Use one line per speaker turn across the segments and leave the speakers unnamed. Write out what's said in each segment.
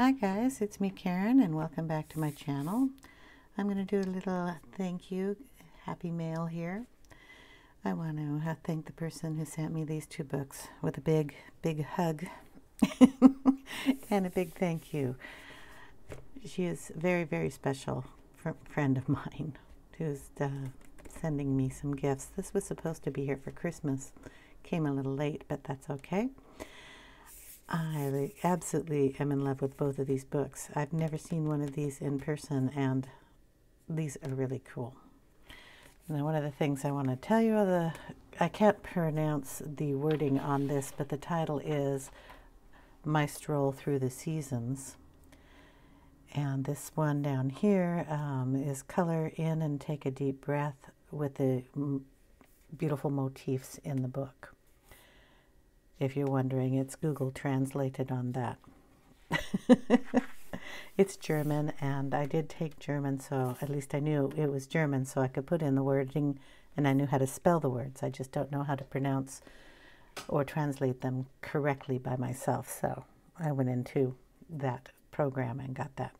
Hi guys, it's me Karen and welcome back to my channel. I'm going to do a little thank you, happy mail here. I want to thank the person who sent me these two books with a big, big hug and a big thank you. She is very, very special fr friend of mine who's uh, sending me some gifts. This was supposed to be here for Christmas. Came a little late, but that's okay. I absolutely am in love with both of these books. I've never seen one of these in person, and these are really cool. Now, one of the things I want to tell you, the I can't pronounce the wording on this, but the title is My Stroll Through the Seasons. And this one down here um, is color in and take a deep breath with the beautiful motifs in the book. If you're wondering, it's Google translated on that. it's German, and I did take German, so at least I knew it was German, so I could put in the wording and I knew how to spell the words. I just don't know how to pronounce or translate them correctly by myself, so I went into that program and got that.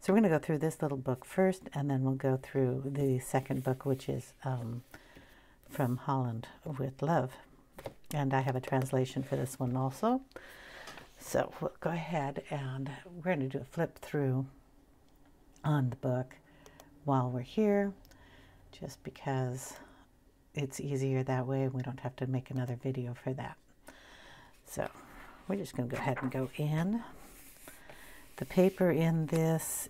So we're going to go through this little book first, and then we'll go through the second book, which is um, From Holland with Love. And I have a translation for this one also. So we'll go ahead and we're going to do a flip through on the book while we're here, just because it's easier that way. We don't have to make another video for that. So we're just going to go ahead and go in. The paper in this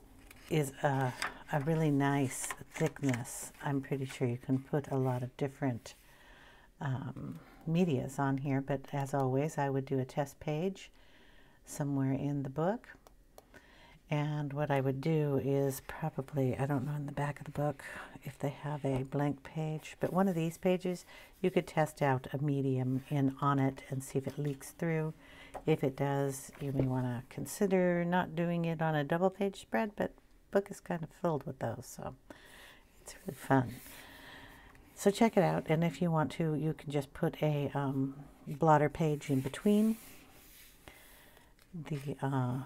is a, a really nice thickness. I'm pretty sure you can put a lot of different um, medias on here, but as always, I would do a test page somewhere in the book. And what I would do is probably, I don't know in the back of the book if they have a blank page, but one of these pages, you could test out a medium in on it and see if it leaks through. If it does, you may want to consider not doing it on a double page spread, but book is kind of filled with those, so it's really fun. So check it out, and if you want to, you can just put a um, blotter page in between the uh,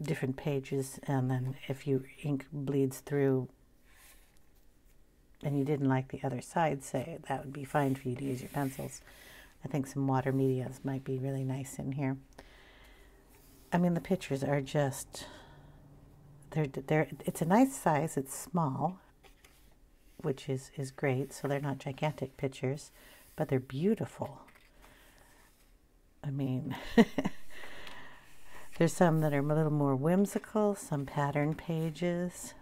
different pages, and then if you ink bleeds through and you didn't like the other side, say that would be fine for you to use your pencils. I think some water medias might be really nice in here. I mean, the pictures are just, they're, they're, it's a nice size, it's small, which is, is great. So they're not gigantic pictures, but they're beautiful. I mean, there's some that are a little more whimsical, some pattern pages,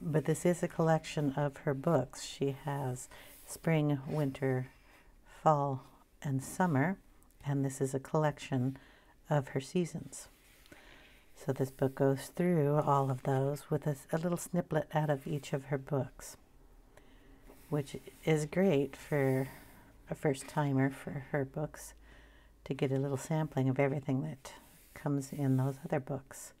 but this is a collection of her books. She has spring, winter, fall, and summer, and this is a collection of her seasons. So this book goes through all of those with a, a little snippet out of each of her books which is great for a first timer for her books to get a little sampling of everything that comes in those other books.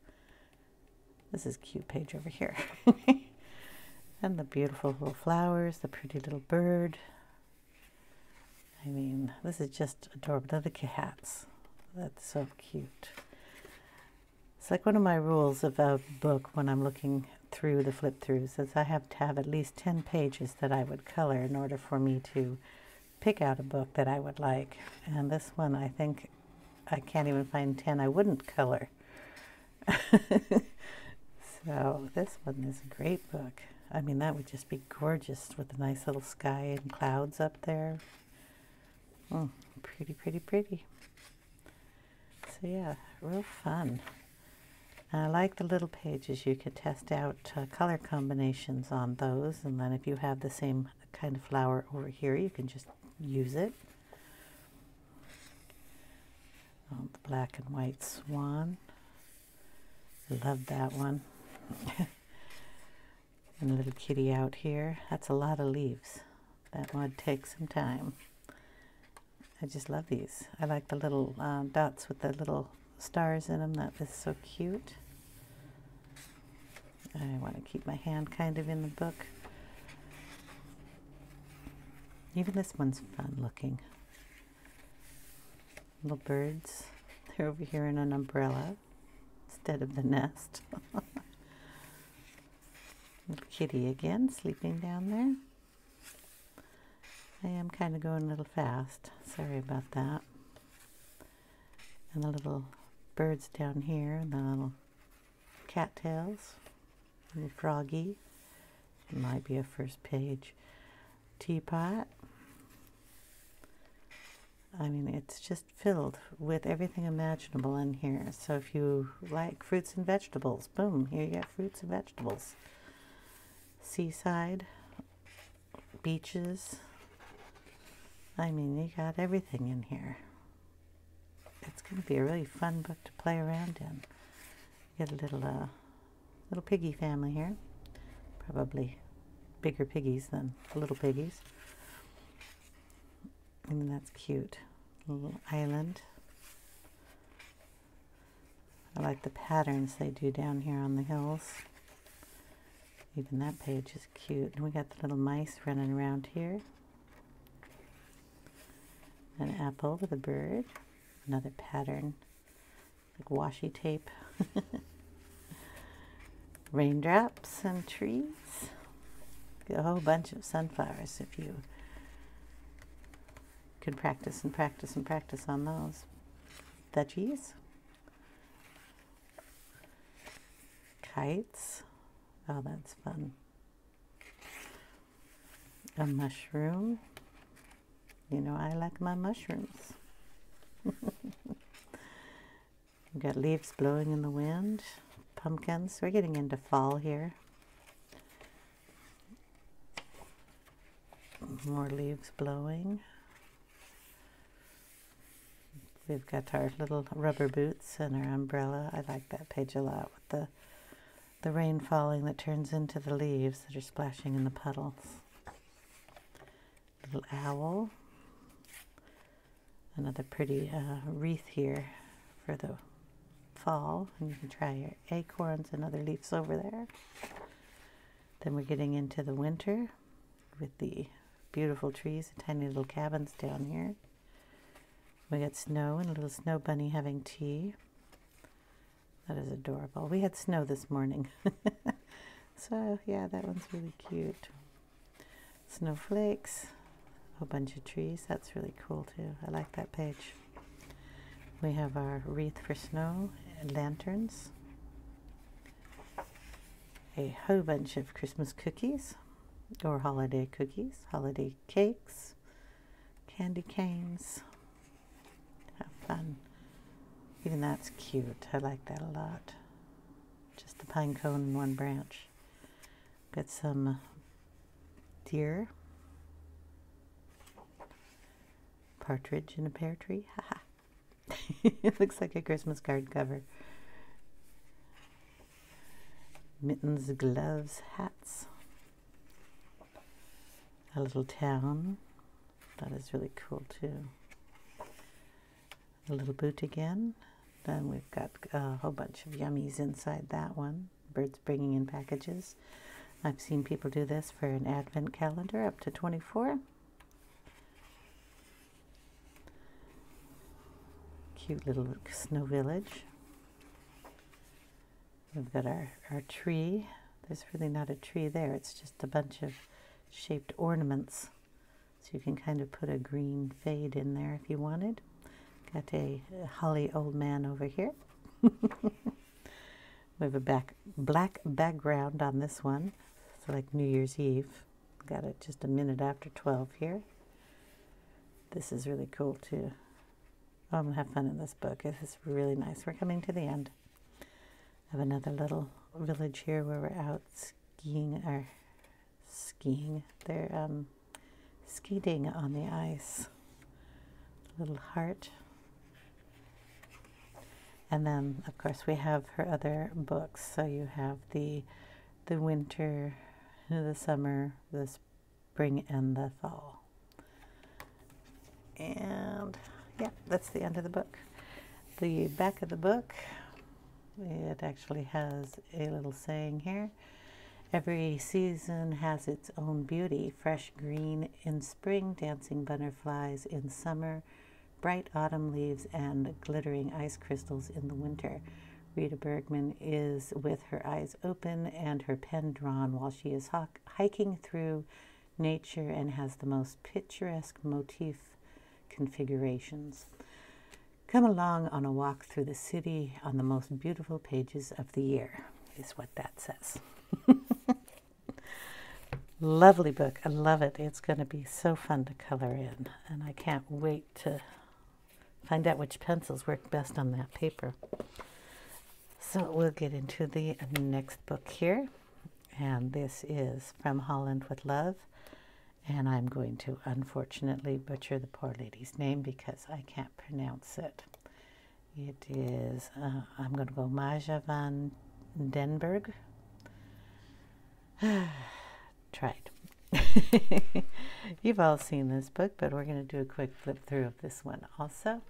This is cute page over here. and the beautiful little flowers, the pretty little bird. I mean, this is just adorable. The cats. That's so cute. It's like one of my rules of a book when I'm looking through the flip throughs is I have to have at least 10 pages that I would color in order for me to pick out a book that I would like. And this one, I think I can't even find 10 I wouldn't color. so this one is a great book. I mean, that would just be gorgeous with a nice little sky and clouds up there. Oh, pretty, pretty, pretty. So yeah, real fun. I like the little pages. You could test out uh, color combinations on those. And then if you have the same kind of flower over here, you can just use it. Oh, the black and white swan. I love that one. and little kitty out here. That's a lot of leaves. That would take some time. I just love these. I like the little uh, dots with the little stars in them. That is so cute. I want to keep my hand kind of in the book. Even this one's fun looking. Little birds. They're over here in an umbrella. instead of the nest. Little kitty again, sleeping down there. I am kind of going a little fast. Sorry about that. And the little birds down here, and the little cattails, little froggy. It might be a first page teapot. I mean, it's just filled with everything imaginable in here. So if you like fruits and vegetables, boom, here you got fruits and vegetables. Seaside, beaches. I mean, you got everything in here. It's going to be a really fun book to play around in. Get a little, uh, little piggy family here. Probably bigger piggies than little piggies. Mean, that's cute. Little island. I like the patterns they do down here on the hills. Even that page is cute. And we got the little mice running around here. An apple with a bird. Another pattern, like washi tape. Raindrops and trees. A whole bunch of sunflowers if you could practice and practice and practice on those. Veggies. Kites. Oh, that's fun. A mushroom. You know, I like my mushrooms. We've got leaves blowing in the wind. Pumpkins. We're getting into fall here. More leaves blowing. We've got our little rubber boots and our umbrella. I like that page a lot with the the rain falling that turns into the leaves that are splashing in the puddles. Little owl. Another pretty uh, wreath here for the fall. And you can try your acorns and other leaves over there. Then we're getting into the winter with the beautiful trees and tiny little cabins down here. We got snow and a little snow bunny having tea. That is adorable. We had snow this morning. so, yeah, that one's really cute. Snowflakes, a bunch of trees. That's really cool, too. I like that page. We have our wreath for snow and lanterns. A whole bunch of Christmas cookies or holiday cookies, holiday cakes, candy canes, Have fun. Even that's cute. I like that a lot. Just the pine cone in one branch. Got some deer. Partridge in a pear tree. It looks like a Christmas card cover. Mittens, gloves, hats. A little town. That is really cool too a little boot again. Then we've got a whole bunch of yummies inside that one. Birds bringing in packages. I've seen people do this for an advent calendar up to 24. Cute little snow village. We've got our, our tree. There's really not a tree there. It's just a bunch of shaped ornaments. So you can kind of put a green fade in there if you wanted. Got a holly old man over here. we have a back black background on this one. It's like New Year's Eve. Got it just a minute after 12 here. This is really cool too. I'm going to have fun in this book. It is really nice. We're coming to the end. Have another little village here where we're out skiing or skiing. They're um, skating on the ice. Little heart and then, of course, we have her other books. So you have the the winter, the summer, the spring, and the fall. And yeah, that's the end of the book. The back of the book, it actually has a little saying here. Every season has its own beauty. Fresh green in spring, dancing butterflies in summer, bright autumn leaves and glittering ice crystals in the winter. Rita Berman is with her eyes open and her pen drawn while she is hiking through nature and has the most picturesque motif configurations. Come along on a walk through the city on the most beautiful pages of the year, is what that says. Lovely book. I love it. It's going to be so fun to color in, and I can't wait to find out which pencils work best on that paper. So we'll get into the next book here, and this is From Holland with Love, and I'm going to unfortunately butcher the poor lady's name because I can't pronounce it. It is, uh, I'm going to go Maja van Denberg. Tried. You've all seen this book, but we're going to do a quick flip through of this one also.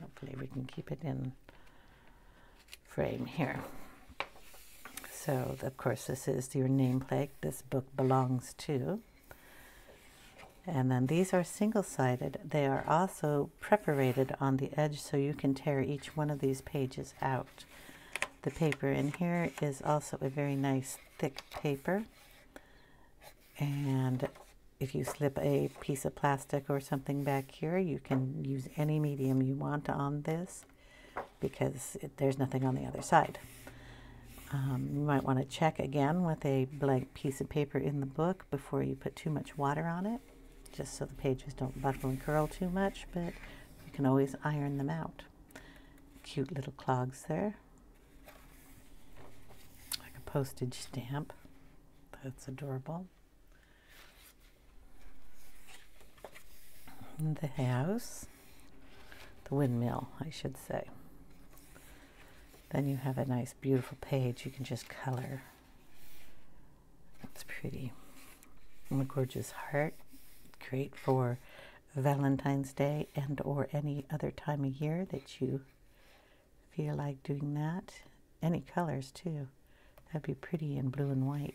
Hopefully we can keep it in frame here. So, of course, this is your nameplate this book belongs to. And then these are single-sided. They are also perforated on the edge so you can tear each one of these pages out. The paper in here is also a very nice thick paper. And if you slip a piece of plastic or something back here, you can use any medium you want on this because it, there's nothing on the other side. Um, you might want to check again with a blank piece of paper in the book before you put too much water on it, just so the pages don't buckle and curl too much, but you can always iron them out. Cute little clogs there. Like a postage stamp. That's adorable. the house, the windmill, I should say. Then you have a nice, beautiful page you can just color. It's pretty. And a gorgeous heart, great for Valentine's Day and or any other time of year that you feel like doing that. Any colors too. That'd be pretty in blue and white.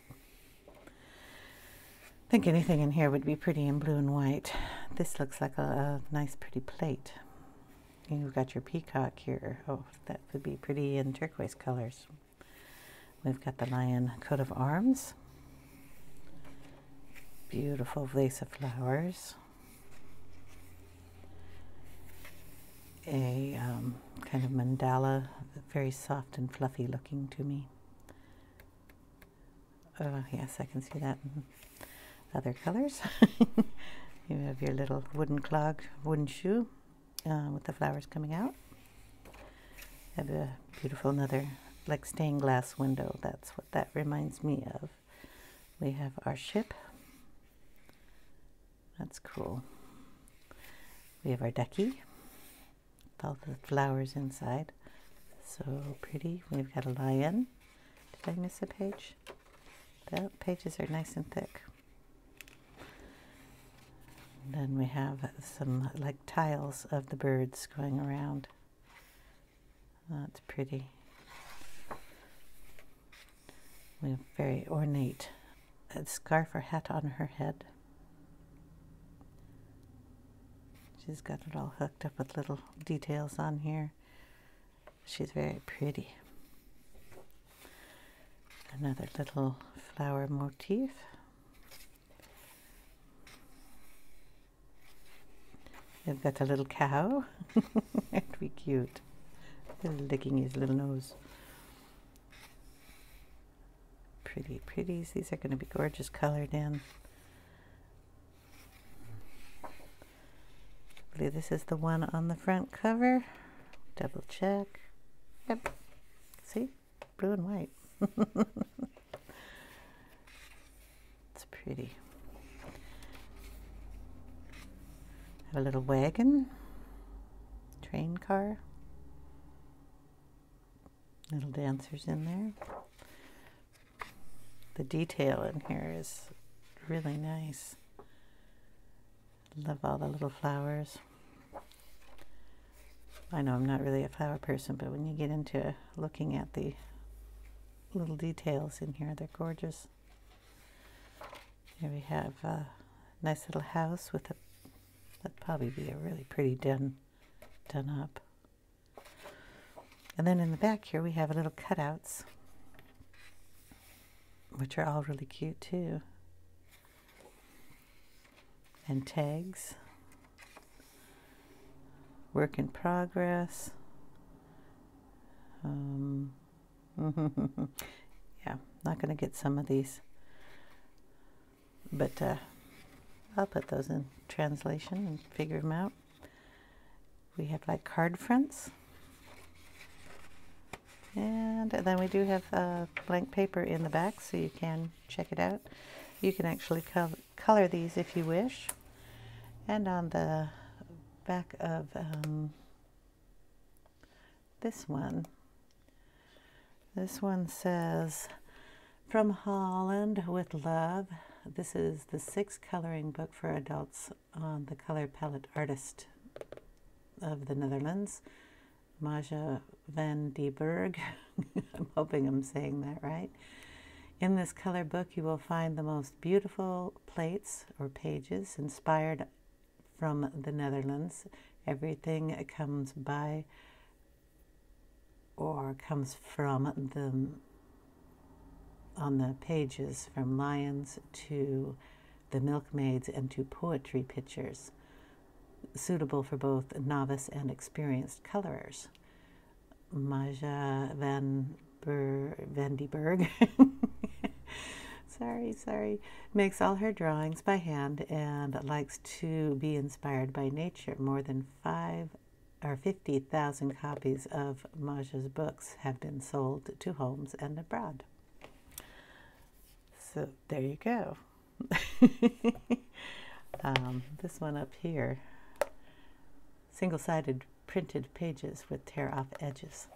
I think anything in here would be pretty in blue and white. This looks like a, a nice pretty plate. You've got your peacock here. Oh, that would be pretty in turquoise colors. We've got the lion coat of arms. Beautiful vase of flowers. A um, kind of mandala, very soft and fluffy looking to me. Oh, yes, I can see that in other colors. you have your little wooden clog, wooden shoe uh, with the flowers coming out. Have a beautiful another like stained glass window. That's what that reminds me of. We have our ship. That's cool. We have our ducky with all the flowers inside. So pretty. We've got a lion. Did I miss a page? The pages are nice and thick. Then we have some like tiles of the birds going around. That's pretty. We have very ornate a scarf or hat on her head. She's got it all hooked up with little details on here. She's very pretty. Another little flower motif. They've got a little cow. It'd be cute. licking his little nose. Pretty pretties. These are going to be gorgeous colored in. This is the one on the front cover. Double check. Yep. See? Blue and white. it's pretty. Have a little wagon, train car, little dancers in there. The detail in here is really nice. Love all the little flowers. I know I'm not really a flower person, but when you get into looking at the little details in here, they're gorgeous. Here we have a nice little house with a That'd probably be a really pretty done, done up. And then in the back here we have little cutouts, which are all really cute too. And tags. Work in progress. Um, yeah, not going to get some of these. But uh, I'll put those in translation and figure them out. We have like card fronts. And then we do have a blank paper in the back so you can check it out. You can actually co color these if you wish. And on the back of um, this one, this one says, From Holland with Love. This is the sixth coloring book for adults on the color palette artist of the Netherlands. Maja van die Berg. I'm hoping I'm saying that right. In this color book, you will find the most beautiful plates or pages inspired from the Netherlands. Everything comes by or comes from the on the pages from lions to the milkmaids and to poetry pictures suitable for both novice and experienced colorers. Maja van, Ber- van sorry, sorry, makes all her drawings by hand and likes to be inspired by nature. More than five or 50,000 copies of Maja's books have been sold to homes and abroad. So there you go. um, this one up here single-sided printed pages with tear-off edges.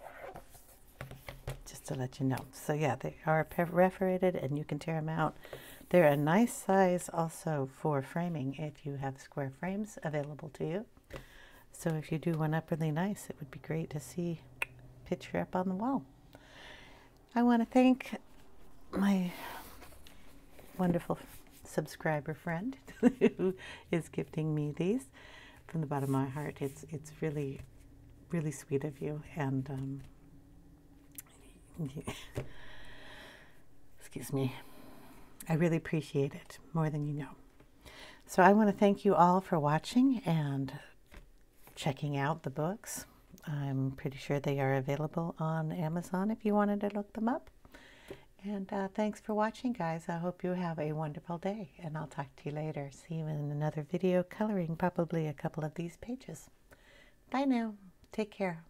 Just to let you know. So yeah, they are perforated and you can tear them out. They're a nice size also for framing if you have square frames available to you. So if you do one up really nice, it would be great to see picture up on the wall. I want to thank my wonderful subscriber friend who is gifting me these from the bottom of my heart. It's it's really, really sweet of you, and um, excuse me, I really appreciate it more than you know. So I want to thank you all for watching and checking out the books. I'm pretty sure they are available on Amazon if you wanted to look them up. And uh, thanks for watching, guys. I hope you have a wonderful day, and I'll talk to you later. See you in another video coloring probably a couple of these pages. Bye now. Take care.